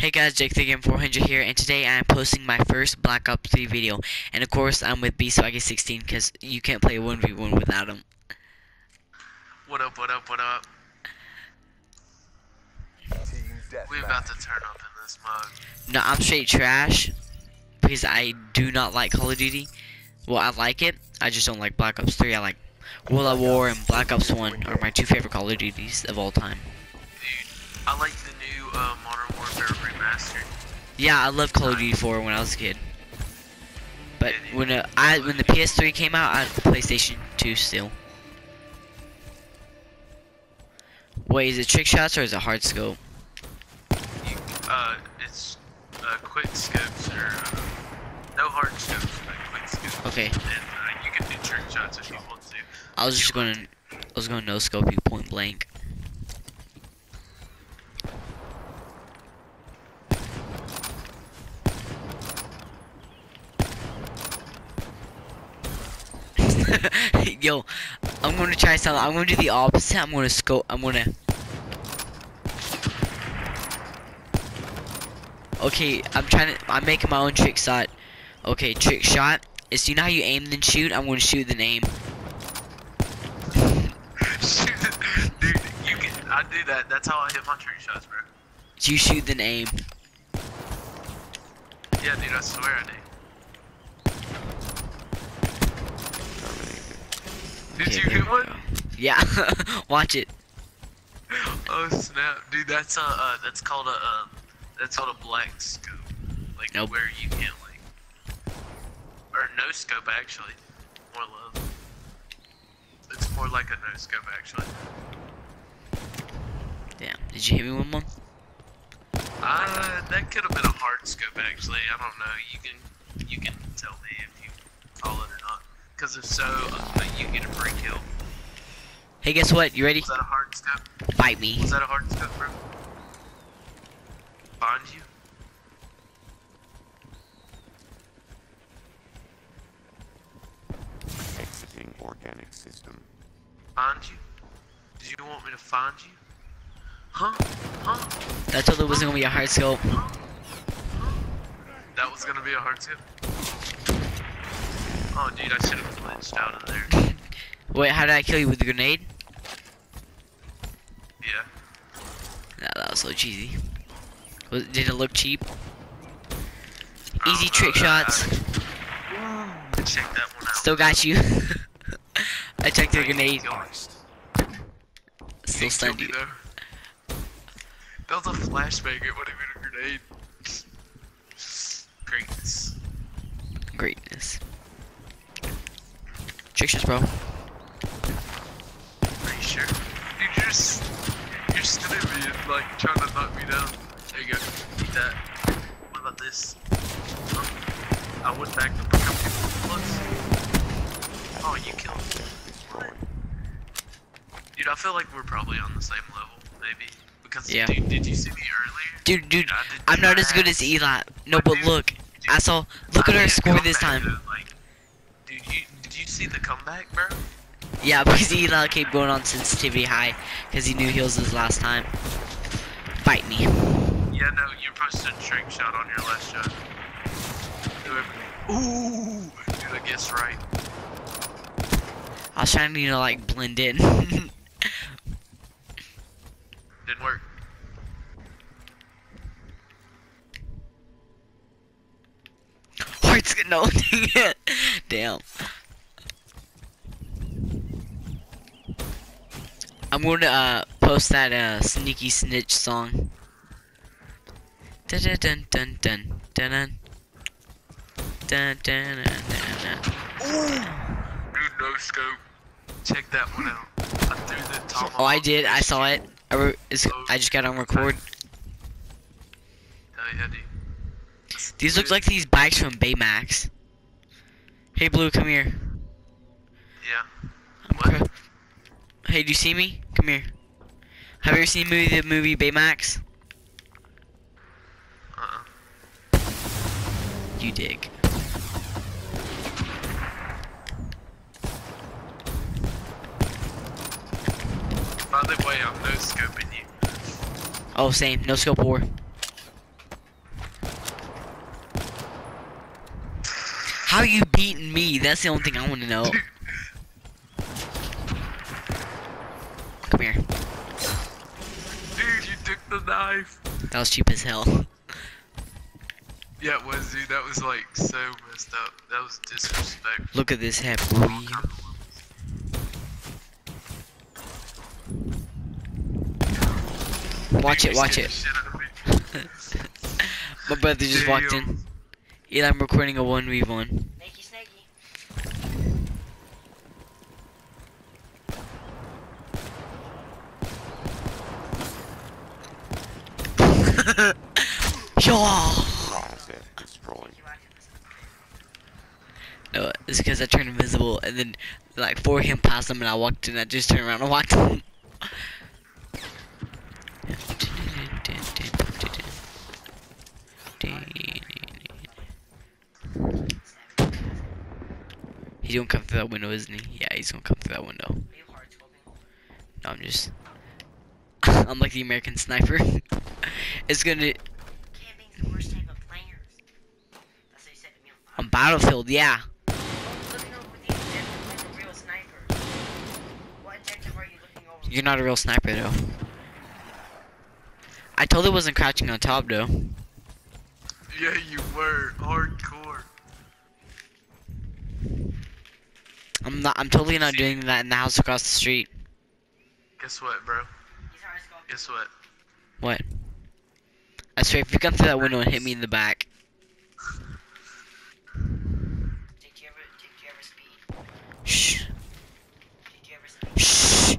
Hey guys, Jake the Gamer 400 here, and today I am posting my first Black Ops 3 video. And of course, I'm with BSwaggy16 because you can't play 1v1 without him. What up, what up, what up? We about to turn up in this mug. No, I'm straight trash because I do not like Call of Duty. Well, I like it, I just don't like Black Ops 3. I like World at War and Black Ops 1 are my two favorite Call of Duties of all time. Yeah, I loved Call of Duty 4 when I was a kid. But when uh, I when the PS3 came out, I had the PlayStation 2 still. Wait, is it trick shots or is it hard scope? You, uh, it's uh, quick scopes or uh, no hard scopes, but quick scopes. Okay. And uh, you can do trick shots if you want to. I was just gonna, I was gonna no scope you point blank. Yo, I'm gonna try something. I'm gonna do the opposite. I'm gonna scope. I'm gonna. Okay, I'm trying to. I'm making my own trick shot. Okay, trick shot is you know how you aim then shoot. I'm gonna shoot then aim. Shoot, dude, you can. I do that. That's how I hit my trick shots, bro. You shoot then aim. Yeah, dude, I swear I do. Did Okay, you hit one? go. Yeah, watch it. Oh snap, dude! That's a uh, that's called a uh, that's called a black scope, like Nope. where you can't like, or no scope actually, more love. It's more like a no scope actually. Damn, did you hit me one more? Uh, that could have been a hard scope actually. I don't know. You can you can tell me if you or not. Cause if so, uh, you get a free kill. Hey, guess what? You ready? Was that a hard scope? Fight me. Was that a hard scope, bro? Find you? Exiting organic system. Find you? Did you want me to find you? Huh? Huh? I told it wasn't gonna be a hard scope. That was gonna be a hard tip. Oh, dude, I should have glitched out of there. Wait, how did I kill you with the grenade? Yeah. No, that was so cheesy. Was, did it look cheap? Easy trick shots. Check that one out. Still got you. I checked the grenade. Still stunned you. That was a flashbang. It wasn't even a grenade. Greatness. Greatness. Trick shots, bro. Are you sure? Dude, you're just you're standing me and like trying to knock me down. There you go. Eat that. What about this? Huh? I went back to pick up your plus. Oh, you killed me. What? Dude, I feel like we're probably on the same level, maybe. Because, Yeah. dude, did you see me earlier? Dude, dude, I did I'm not as good as. Eli. No, But but dude, look, Dude, I saw. Look I at our score this time. Like, dude, you did you see the comeback, bro? Yeah, because he uh, Eli kept going on sensitivity high because he knew he was his last time. Fight me. Yeah, no, you're posted a trick shot on your last shot. Whoever- Ooh, dude, I guess right. I was trying to, you know, like blend in. Didn't work. Hearts no, damn. I'm going to uh, post that uh, sneaky snitch song. Dun dun dun dun dun dun dun dun dun dun dun. Dude, no scope. Check that one out. I threw the tomahawk. Oh, I did. I saw it. I, I just got on record. Hell yeah, dude. These look like these bikes from Baymax. Hey, Blue, come here. Hey, do you see me? Come here. Have you ever seen the movie, the movie Baymax? Uh-uh. You dig. By the way, I'm no scoping you. Oh, same. No scope war. How you beating me? That's the only thing I want to know. Come here. Dude, you took the knife. That was cheap as hell. Yeah, it was, dude. That was like so messed up. That was disrespectful. Look at this head, boy. Watch it, watch it. My brother just walked in. Eli, I'm recording a 1v1. Yo! No, it's because I turned invisible and then like four him passed him and I walked in. I just turned around and walked in. He's gonna come through that window, isn't he? Yeah, he's gonna come through that window. No, I'm just. I'm like the American sniper. it's gonna. Camping's the worst type of players. That's what you said to me on On Battlefield, yeah. Looking over the objective like a real sniper. What objective are you looking over? You're not a real sniper, though. I totally wasn't crouching on top, though. Yeah, you were hardcore. I'm not. I'm totally not doing that in the house across the street. Guess what, bro? He's hard scoping. Guess what? What? I swear, if you come through that window and hit me in the back, ever, did you ever speed? shh, Did you ever speed? shh.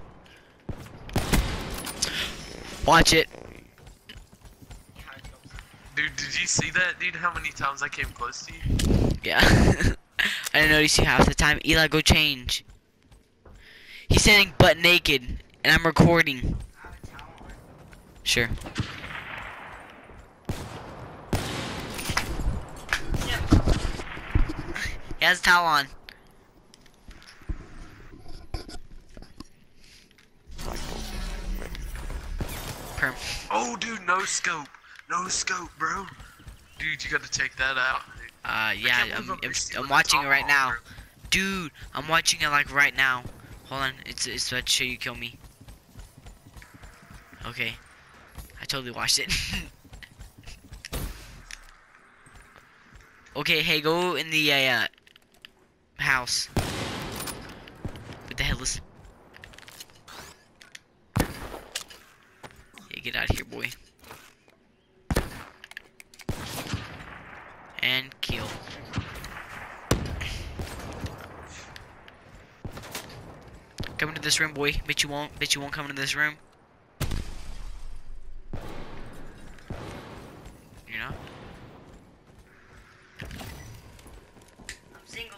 Watch it. He hard scopes. Dude, did you see that, dude? How many times I came close to you? Yeah. I didn't notice you half the time. Eli, go change. He's standing butt naked, and I'm recording. I have a towel on. Sure. He has a towel on. Perm. Oh, dude, no scope. No scope, bro. Dude, you gotta take that out. Uh, yeah, I'm, I'm, I'm watching it right now. bro. Dude, I'm watching it like right now. Hold on, it's it's about to show you kill me. Okay, I totally watched it. okay, hey, go in the uh, house with the headless. Yeah, get out of here, boy. And kill. Come into this room, boy. Bet you won't. Bet you won't come into this room. You're not. I'm single.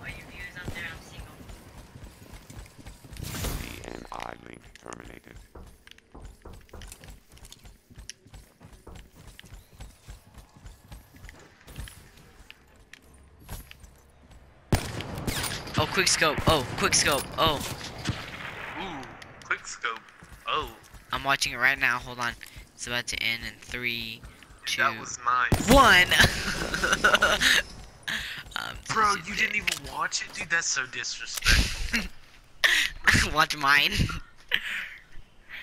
All you viewers out there, I'm single. DNI link terminated. Oh, quick scope. Oh, quick scope. Oh, Ooh, quick scope. Oh, I'm watching it right now. Hold on. It's about to end in three, two, that was nice. one. um, Bro, you didn't even watch it, dude. That's so disrespectful. watch mine.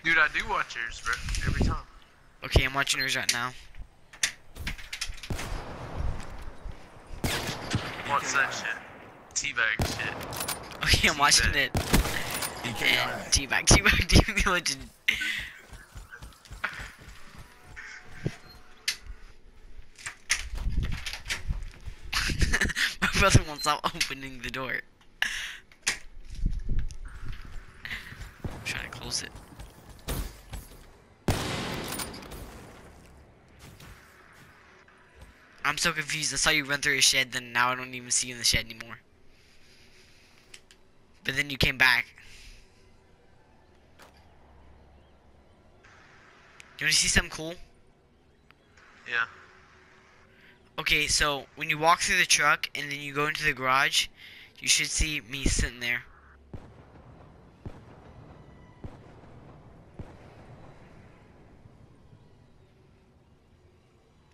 Dude, I do watch yours, bro. Every time. Okay, I'm watching yours right now. What's that shit? Teabag shit. Okay, I'm watching it. And teabag, teabag, teabag. My brother won't stop opening the door. I'm trying to close it. I'm so confused. I saw you run through a shed, then now I don't even see you in the shed anymore. But then you came back. You wanna see something cool? Yeah. Okay, so when you walk through the truck and then you go into the garage, you should see me sitting there.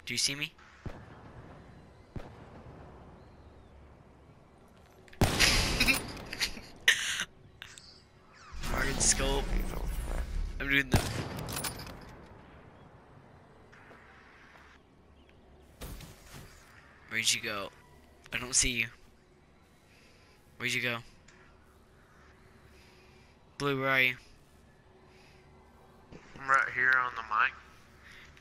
Do you see me? Where'd you go? I don't see you. Where'd you go? Blue, where are you? I'm right here on the mic.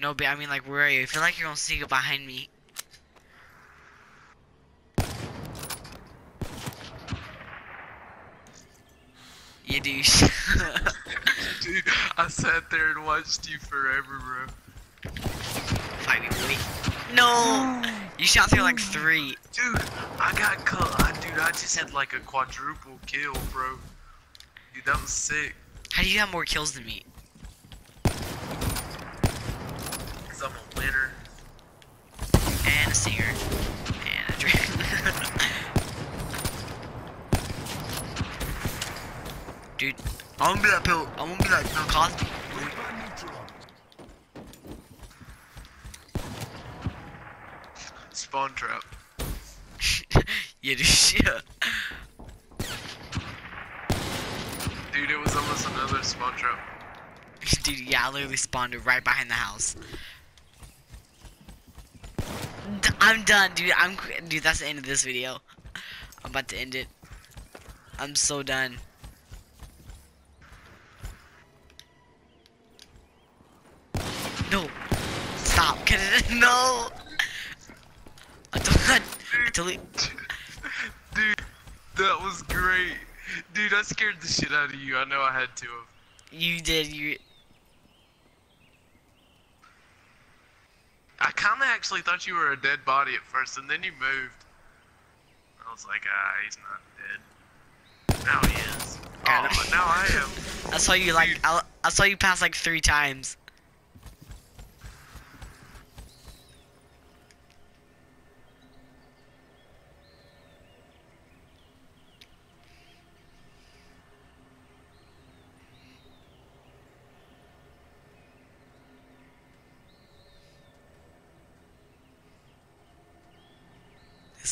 No, but I mean, like, where are you? I feel like you're gonna sneak up behind me. You douche. Dude, I sat there and watched you forever, bro. Fight me. No! You shot through like three. Dude, I got cut. I, dude, I just had like a quadruple kill, bro. Dude, that was sick. How do you have more kills than me? Cause I'm a winner. And a singer. And a drink. Dude, I'm gonna be that Bill. I'm gonna be like Bill Cosby. Spawn trap. yeah, dude. Yeah. Dude, it was almost another spawn trap. Dude, yeah, I literally spawned right behind the house. D- I'm done, dude. I'm dude. That's the end of this video. I'm about to end it. I'm so done. No, stop. Can it? No. I don't. I totally. Dude, that was great. Dude, I scared the shit out of you. I know I had to have. You did. You. I kind of actually thought you were a dead body at first, and then you moved. I was like, ah, he's not dead. Now he is. Oh, now I am. I saw you like. I, I saw you pass like three times.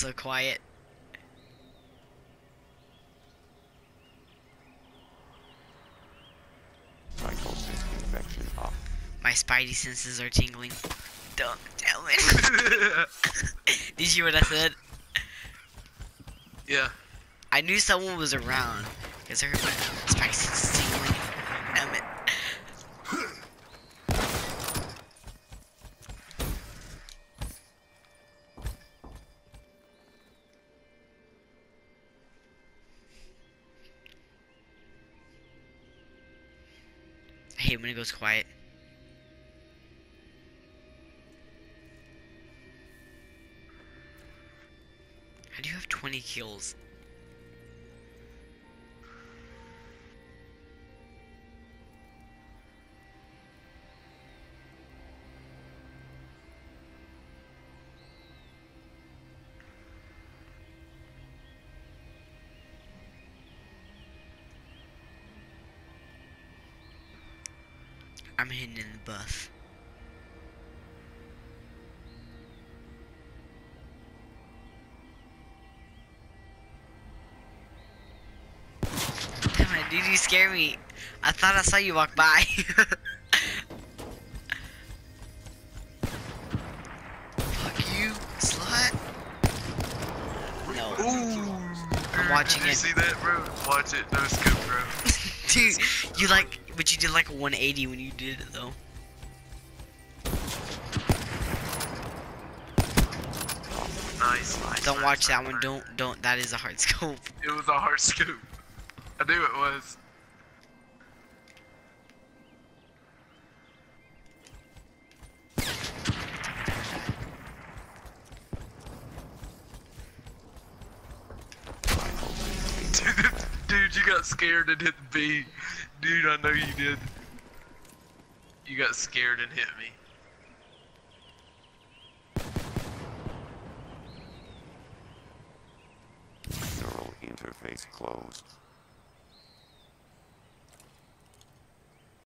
So quiet. Psychosis infection up. My spidey senses are tingling. Don't tell it. Did you hear what I said? yeah. I knew someone was around. Because I heard my spidey senses hate when it goes quiet. How do you have 20 kills? I'm hidden in the buff. Damn it, dude, you scare me. I thought I saw you walk by. Fuck you, slut. No. Ooh. I'm watching Did you it. see that, bro? Watch it. No scope, bro. Dude, you like, but you did like a 180 when you did it though. Nice, nice. Don't nice, watch that nice, one. Don't, don't. That is a hard scope. It was a hard scoop. I knew it was. Dude, dude, you got scared and hit the B. Dude, I know you did. You got scared and hit me.